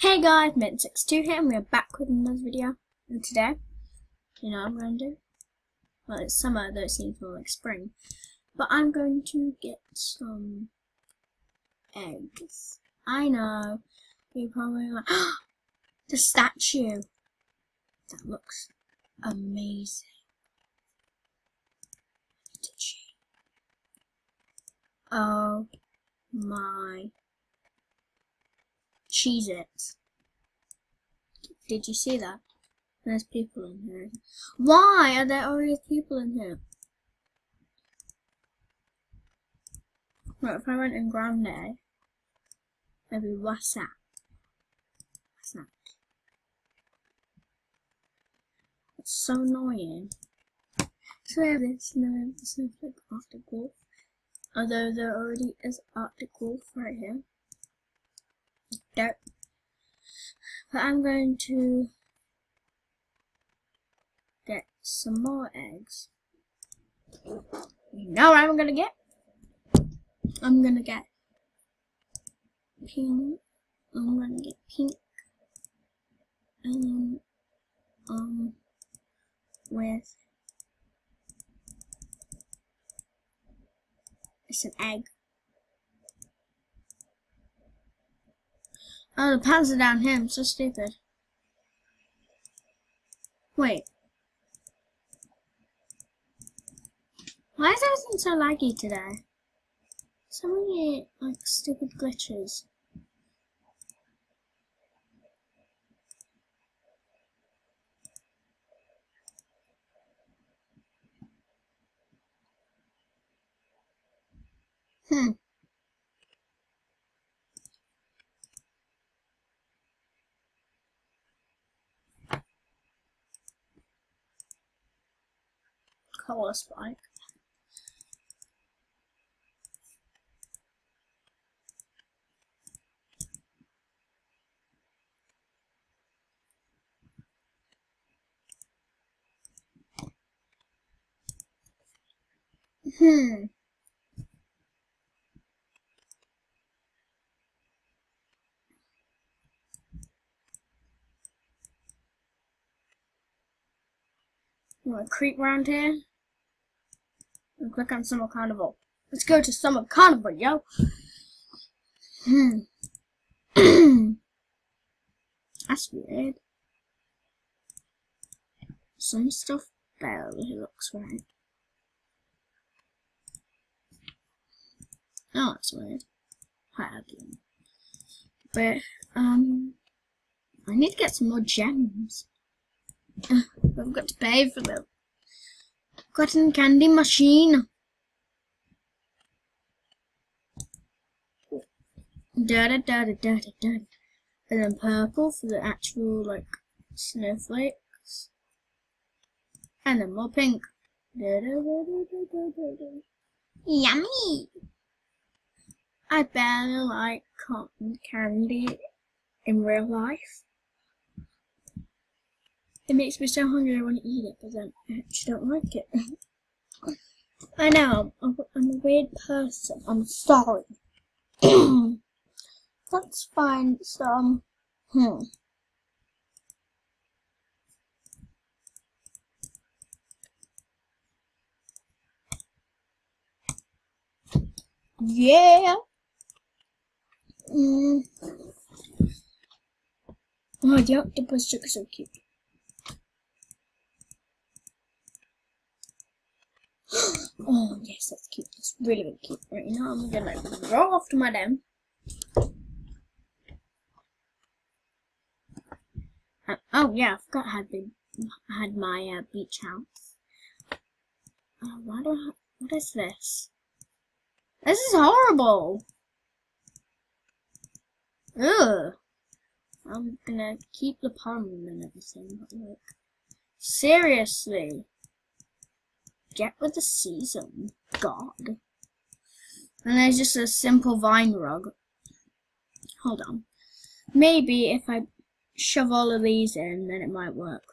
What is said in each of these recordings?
Hey guys, Mittens62 here and we're back with another video. And today, you know I'm going to do? Well, it's summer, though it seems more like spring. But I'm going to get some eggs. I know, you're probably like, the statue! That looks amazing. Did she? Oh my cheese it. Did you see that? There's people in here. Why are there always people in here? Right, if I went in Grande, maybe WhatsApp. WhatsApp. It's so annoying. So yeah, there's no like Arctic Wolf. Although there already is Arctic Wolf right here. There. But I'm going to get some more eggs. You know what I'm gonna get? I'm gonna get pink. I'm gonna get pink. And um, with it's an egg. Oh, the pants are down here. I'm so stupid. Wait. Why is everything so laggy today? So many, like, stupid glitches. Hmm. Color spike. Hmm. You want to creep around here? And click on Summer Carnival. Let's go to Summer Carnival, yo! Hmm. That's weird. Some stuff barely looks right. Oh, that's weird. Quite ugly. But, um, I need to get some more gems. I've got to pay for them. Cotton candy machine. Da da da da da da da. And then purple for the actual like snowflakes. And then more pink. Da da da da da da da da. Yummy! I barely like cotton candy in real life. It makes me so hungry I want to eat it, but I actually don't like it. I know, I'm, I'm a weird person. I'm sorry. Let's find some. Hmm. Yeah. Mm. Oh, the octopus looks so cute. Oh, yes, that's cute. That's really, really cute. Right now, I'm gonna roll off to my. Uh, oh, yeah, I forgot I had, been, I had my uh, beach house. Uh, why do I, what is this? This is horrible! Ugh! I'm gonna keep the pond and everything, like, seriously. Get with the season. God. And there's just a simple vine rug. Hold on. Maybe if I shove all of these in, then it might work.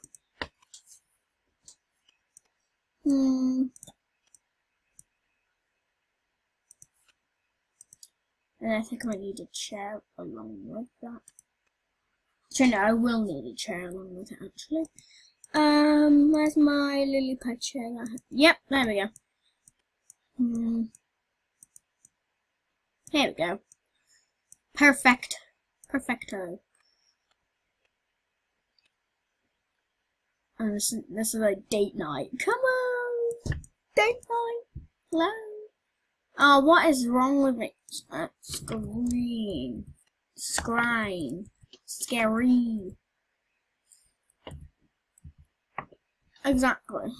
Hmm. And I think I might need a chair along with that. Actually, no, I will need a chair along with it, actually. Um, where's my lily pad? Yep, there we go. Hmm. Here we go. Perfect. Perfecto. And this is, this is like date night. Come on! Date night! Hello? Oh, what is wrong with me? Uh, screen. Screen. Scary. Exactly.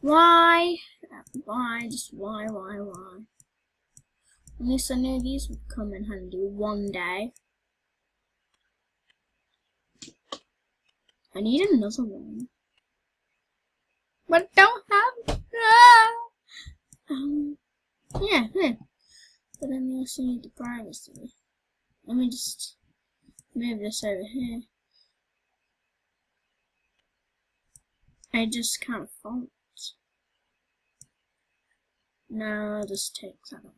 Why? Why? Just why, why, why? At least I knew these would come in handy one day. I need another one. But I don't have ah! Um yeah. But then we also need the privacy. Let me just move this over here. I just can't font. No, I'll just take that off.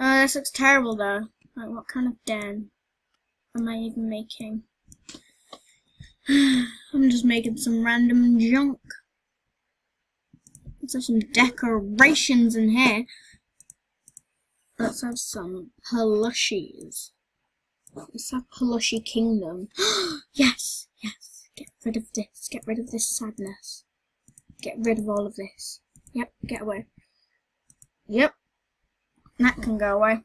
Oh, this looks terrible though. Like, what kind of den am I even making? I'm just making some random junk. Let's have some decorations in here. Let's have some plushies. Let's have plushie kingdom. yes, yes. Get rid of this. Get rid of this sadness. Get rid of all of this. Yep, get away. Yep. That can go away.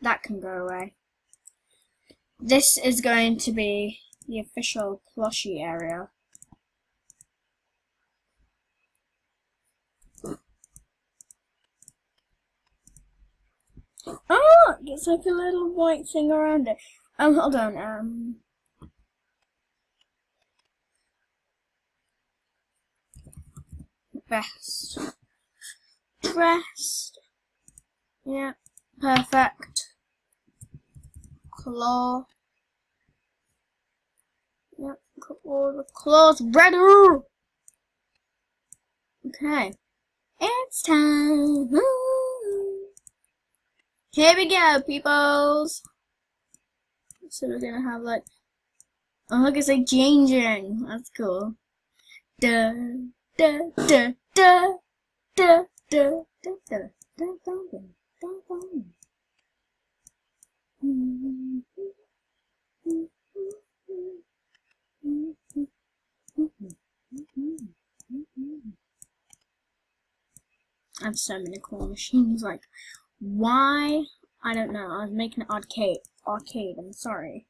That can go away. This is going to be the official plushie area. Oh, it's like a little white thing around it. Um, hold on. Um, best dressed. Yeah, perfect. Claw. Yep, all the claws ready. Okay, it's time. Here we go, peoples. So we're gonna have like, oh look, it's like changing. That's cool. Da da da da da da da da da da da da. I have so many claw machines. Like, why? I don't know. I was making an arcade. Arcade. I'm sorry.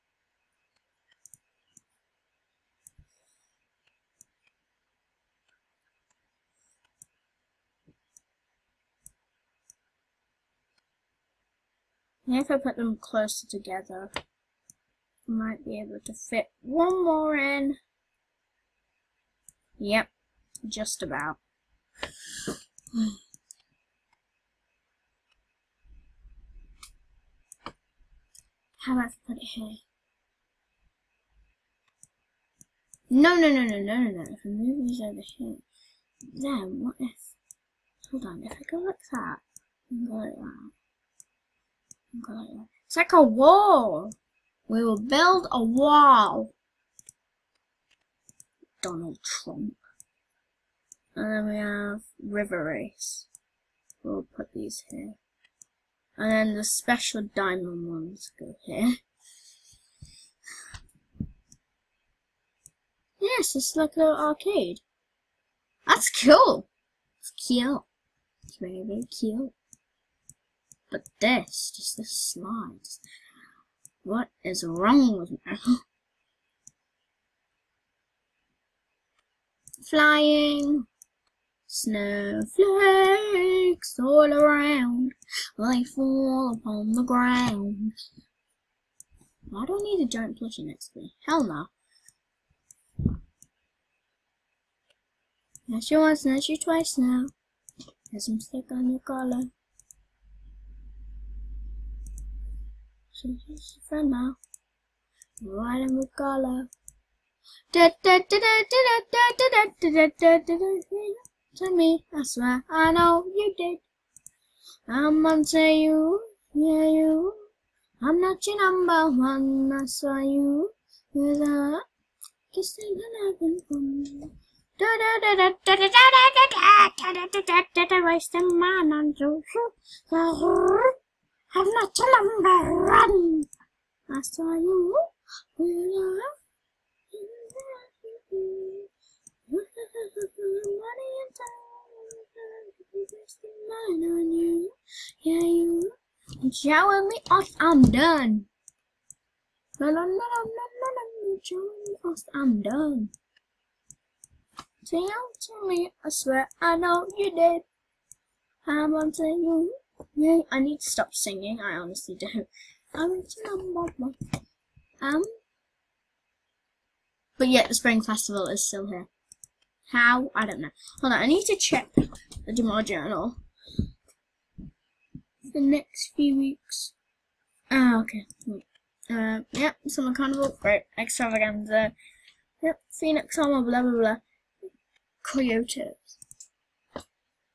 Maybe if I put them closer together, I might be able to fit one more in. Yep, just about. Hmm. How about I put it here? No, no, no, no, no, no, no. If I move these over here, then what if? Hold on. If I go like that and go like that, and go like that, it's like a wall. We will build a wall. Donald Trump. And then we have River Race. We'll put these here. And then the special diamond ones go here. Yes, it's like an arcade. That's cool. It's cute. It's very, very cute. But this, just the slides. What is wrong with me? Flying. Snowflakes all around, they fall upon the ground. I don't need a giant plushie next to me. Hell no. Snatch you once, snatch you twice now. There's some stick on your collar. She's just a friend now. Riding with collar. Da da da da da da da da da da da da da to me, I swear I know you did. I'm onto you, yeah you. I'm not your number one, I saw you. With a kiss and nothing from da da da da da da da da da da da da da da da da da money and time. Mine on you. Yeah, you. Shower me off, I'm done. La la la la la la la, shower me off, I'm done. Tell to me, I swear I know you did. I'm on to you. Yeah, I need to stop singing, I honestly do. I'm to. Um, but yet the Spring Festival is still here. How? I don't know. Hold on, I need to check the Jamaa Journal the next few weeks. Ah, okay. Uh, yep, Summer Carnival, great. Extravaganza. Yep, Phoenix Summer, blah, blah, blah. Coyotes.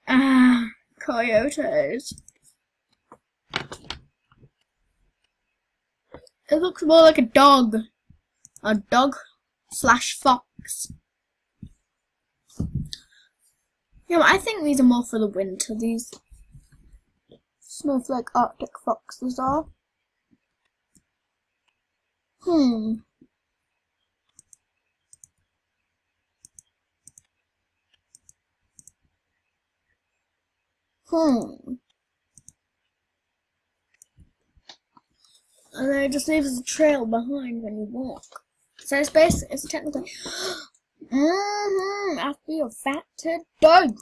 Ah, coyotes. It looks more like a dog. A dog slash fox. Yeah, I think these are more for the winter. These snowflake arctic foxes are. Hmm. Hmm. And then it just leaves a trail behind when you walk. So it's basically, it's technically, mm-hmm, your fat turd dog.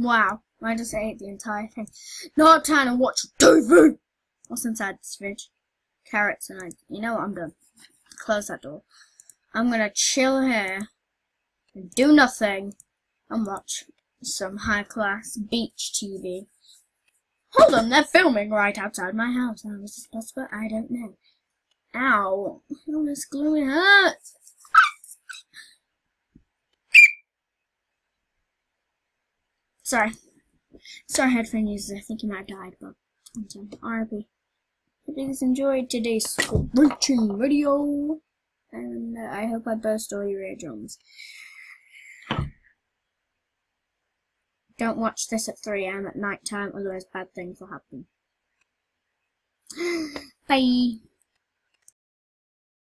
Wow, I just ate the entire thing. Not time to watch TV! What's inside this fridge? Carrots and I, you know what, I'm done. Close that door. I'm gonna chill here and do nothing and watch some high class beach TV. Hold on, they're filming right outside my house. How is this possible? I don't know. Ow. Oh, this glue hurts. Sorry. Sorry, headphone users. I think you might have died, but I'm sorry. RIP. Hope you guys enjoyed today's screeching video. And uh, I hope I burst all your eardrums. Don't watch this at 3am at night time, otherwise bad things will happen. Bye.